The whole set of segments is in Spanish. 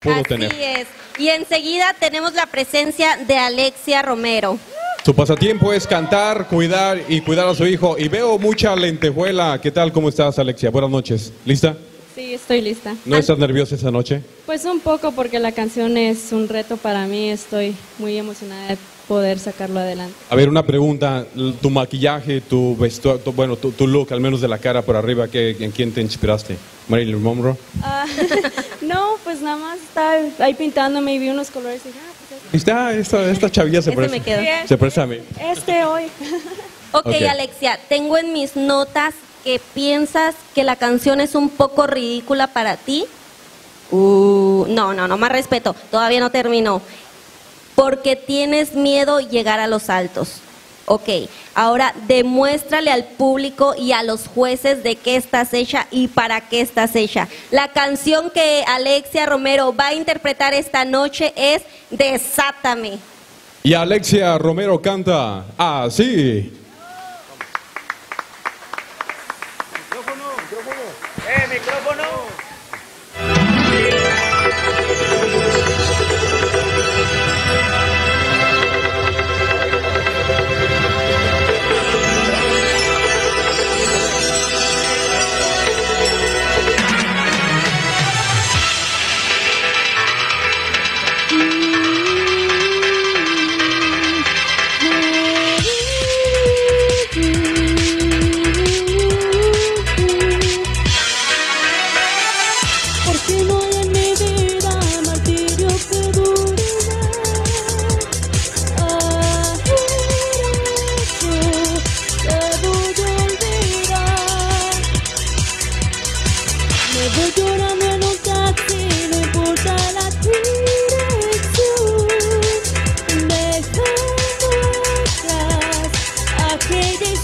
pudo Así tener. es. Y enseguida tenemos la presencia de Alexia Romero. Su pasatiempo es cantar, cuidar y cuidar a su hijo. Y veo mucha lentejuela. ¿Qué tal? ¿Cómo estás, Alexia? Buenas noches. ¿Lista? Sí, estoy lista. ¿No estás nerviosa esta noche? Pues un poco porque la canción es un reto para mí. Estoy muy emocionada de poder sacarlo adelante. A ver, una pregunta. Tu maquillaje, tu vestuario, tu- bueno, tu, tu look, al menos de la cara por arriba, ¿qué, ¿en quién te inspiraste? Marilyn Monroe. Ah, no, pues nada más estaba ahí pintándome y vi unos colores y dije, ah, pues Está, esta, esta chavilla se parece. me quedó. Se parece a mí. este hoy. Ok, Ok. Alexia, tengo en mis notas que piensas que la canción es un poco ridícula para ti. Uh, no, no, no, más respeto. Todavía no terminó. Porque tienes miedo llegar a los altos. Ok, ahora demuéstrale al público y a los jueces de qué estás hecha y para qué estás hecha. La canción que Alexia Romero va a interpretar esta noche es Desátame. Y Alexia Romero canta así.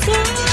sky.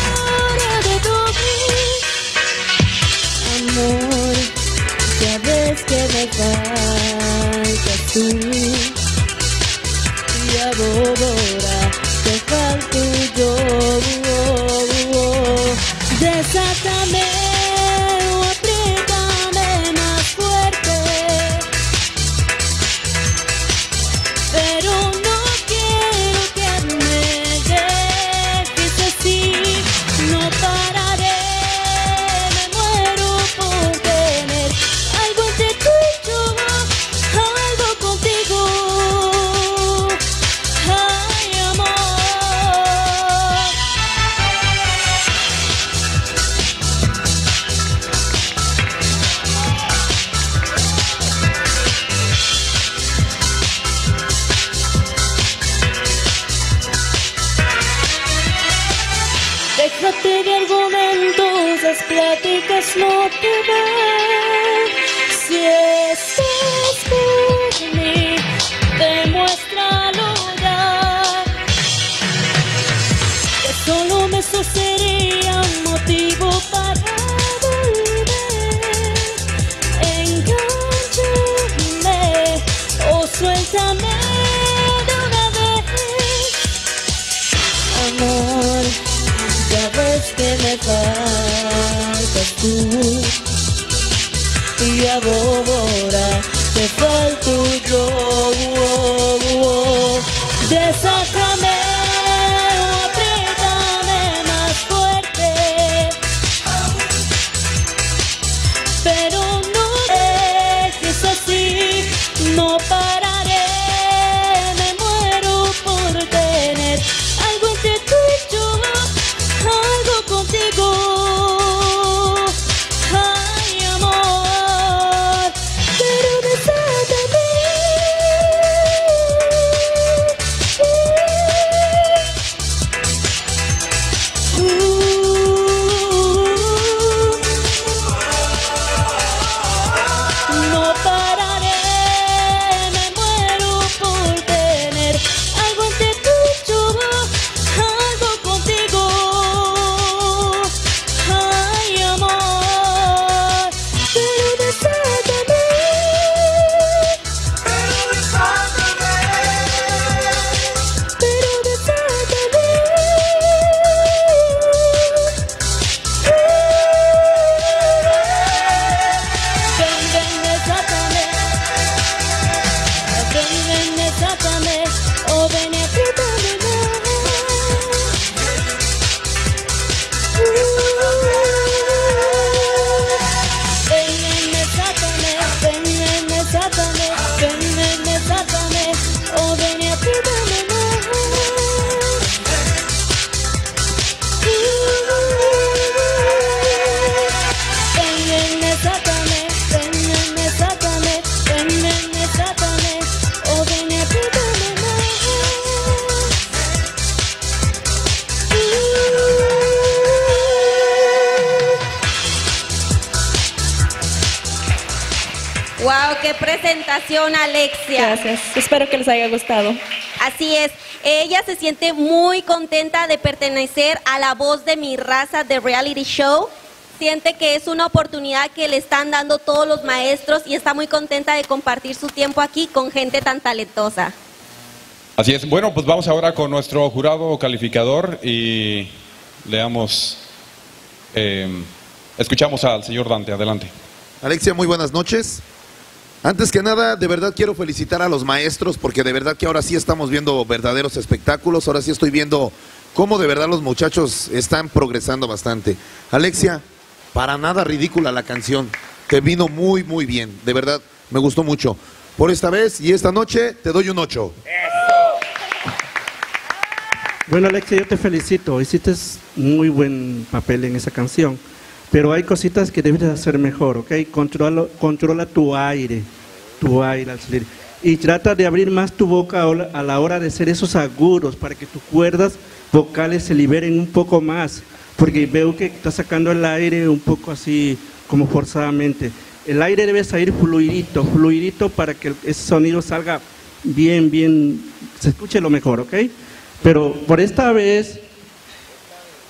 Pláticas no te van. Si estás por mí, demuéstralo ya. Que solo un beso sería un motivo para volver. Engánchame o suéltame de una vez. Amor, ya ves que me faltas tú. Y ahora te falto yo. Desátame qué presentación, Alexia. Gracias. Espero que les haya gustado. Así es. Ella se siente muy contenta de pertenecer a la voz de mi raza de reality show. Siente que es una oportunidad que le están dando todos los maestros y está muy contenta de compartir su tiempo aquí con gente tan talentosa. Así es. Bueno, pues vamos ahora con nuestro jurado calificador y leamos, eh, escuchamos al señor Dante. Adelante. Alexia, muy buenas noches. Antes que nada, de verdad quiero felicitar a los maestros porque de verdad que ahora sí estamos viendo verdaderos espectáculos, ahora sí estoy viendo cómo de verdad los muchachos están progresando bastante. Alexia, para nada ridícula la canción, te vino muy muy bien, de verdad me gustó mucho. Por esta vez y esta noche te doy un 8. Bueno, Alexia, yo te felicito. Hiciste muy buen papel en esa canción. Pero hay cositas que debes de hacer mejor, ¿ok? Controla, controla tu aire, tu aire al salir. Y trata de abrir más tu boca a la- hora de hacer esos agudos para que tus cuerdas vocales se liberen un poco más. Porque veo que estás sacando el aire un poco así, como forzadamente. El aire debe salir fluidito, fluidito para que ese sonido salga bien, bien, se escuche lo mejor, ¿ok? Pero por esta vez,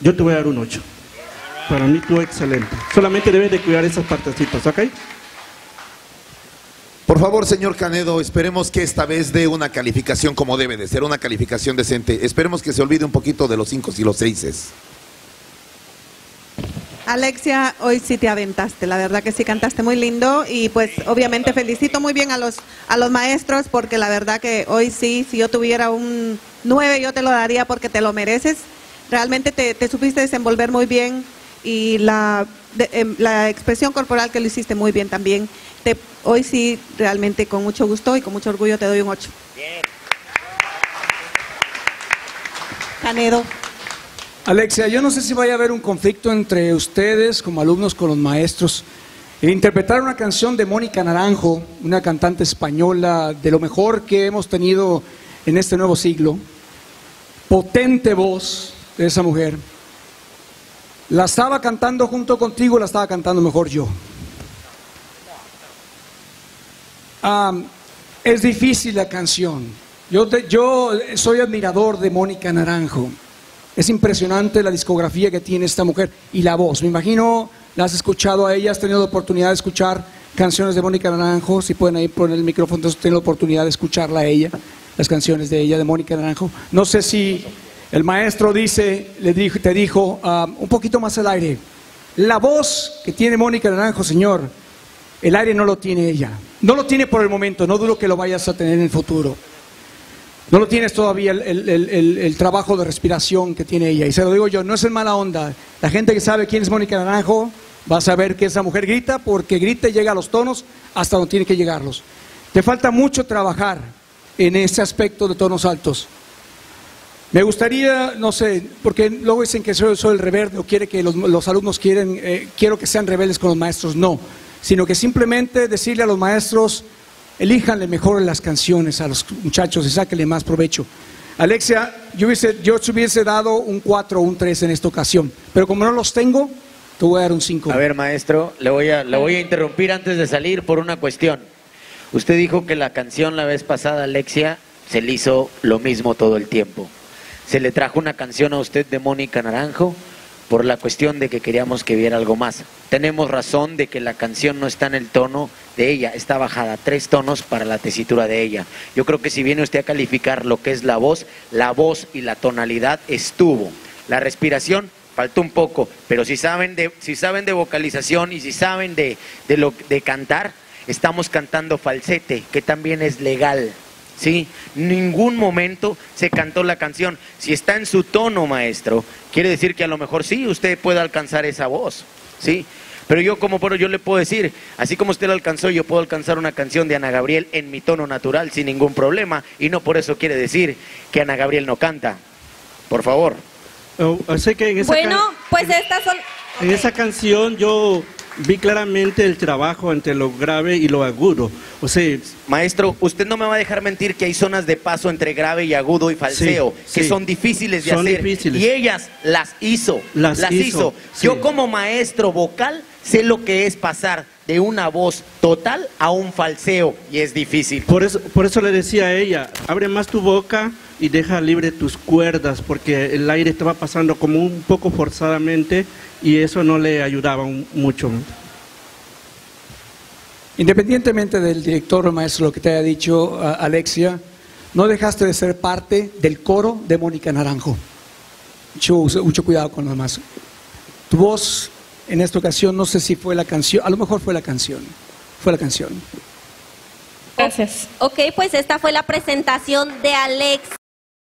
yo te voy a dar un 8. Para mí tú excelente. Solamente debes de cuidar esas partecitas, ¿ok? Por favor, señor Canedo, esperemos que esta vez dé una calificación como debe de ser, una calificación decente. Esperemos que se olvide un poquito de los 5 y los 6. Alexia, hoy sí te aventaste, la verdad que sí cantaste muy lindo y pues obviamente felicito muy bien a los a los maestros porque la verdad que hoy sí, si yo tuviera un 9 yo te lo daría porque te lo mereces. Realmente te, te supiste desenvolver muy bien y la, de- em, la expresión corporal que lo hiciste muy bien también. Te, hoy sí, realmente con mucho gusto y con mucho orgullo te doy un 8. Canedo. Alexia, yo no sé si vaya a haber un conflicto entre ustedes como alumnos con los maestros. Interpretar una canción de Mónica Naranjo, una cantante española de lo mejor que hemos tenido en este nuevo siglo, potente voz de esa mujer, la estaba cantando junto contigo, la estaba cantando mejor yo. Es difícil la canción. Yo, te- yo soy admirador de Mónica Naranjo. Es impresionante la discografía que tiene esta mujer y la voz. Me imagino, la has escuchado a ella, has tenido la oportunidad de escuchar canciones de Mónica Naranjo. Si pueden ahí poner el micrófono, entonces tienen la oportunidad de escucharla a ella, las canciones de ella, de Mónica Naranjo. No sé si el maestro dice, le dijo, te dijo un poquito más al aire. La voz que tiene Mónica Naranjo, señor, el aire no lo tiene ella. No lo tiene por el momento, no dudo que lo vayas a tener en el futuro. No lo tienes todavía el, el- el- trabajo de respiración que tiene ella. Y se lo digo yo, no es en mala onda. La gente que sabe quién es Mónica Naranjo va a saber que esa mujer grita porque grita y llega a los tonos hasta donde tiene que llegarlos. Te falta mucho trabajar en ese aspecto de tonos altos. Me gustaría, no sé, porque luego dicen que soy, soy el rebelde o quiere que los, los alumnos quieren, eh, quiero que sean rebeldes con los maestros. No, sino que simplemente decirle a los maestros, elíjanle mejor las canciones a los muchachos y sáquenle más provecho. Alexia, yo, hubiese, yo te hubiese dado un 4 o un 3 en esta ocasión, pero como no los tengo, te voy a dar un 5. A ver, maestro, le voy a, le voy a interrumpir antes de salir por una cuestión. Usted dijo que la canción la vez pasada, Alexia, se le hizo lo mismo todo el tiempo. Se le trajo una canción a usted de Mónica Naranjo por la cuestión de que queríamos que viera algo más. Tenemos razón de que la canción no está en el tono de ella, está bajada tres tonos para la tesitura de ella. Yo creo que si viene usted a calificar lo que es la voz, la voz y la tonalidad estuvo. La respiración faltó un poco, pero si saben de, si saben de vocalización y si saben de, de, lo, de cantar, estamos cantando falsete, que también es legal. ¿Sí? Ningún momento se cantó la canción. Si está en su tono, maestro, quiere decir que a lo mejor sí usted puede alcanzar esa voz, ¿sí? Pero yo como pero yo le puedo decir, así como usted lo alcanzó, yo puedo alcanzar una canción de Ana Gabriel en mi tono natural sin ningún problema y no por eso quiere decir que Ana Gabriel no canta. Por favor. Oh, o sea que en esa Bueno, pues estas son... En esa canción yo vi claramente el trabajo entre lo grave y lo agudo. O sea, Maestro, usted no me va a dejar mentir que hay zonas de paso entre grave y agudo y falseo Sí, que sí. son difíciles de Son hacer difíciles. y ellas las hizo, Las hizo, sí. Yo como maestro vocal sé lo que es pasar de una voz total a un falseo y es difícil. Por eso, por eso le decía a ella, abre más tu boca y deja libre tus cuerdas, porque el aire estaba pasando como un poco forzadamente y eso no le ayudaba mucho. Independientemente del director o maestro, lo que te haya dicho Alexia, no dejaste de ser parte del coro de Mónica Naranjo. Mucho, mucho cuidado con lo demás. Tu voz en esta ocasión, no sé si fue la canción, a lo mejor fue la canción. Fue la canción. Gracias. Ok, pues esta fue la presentación de Alex.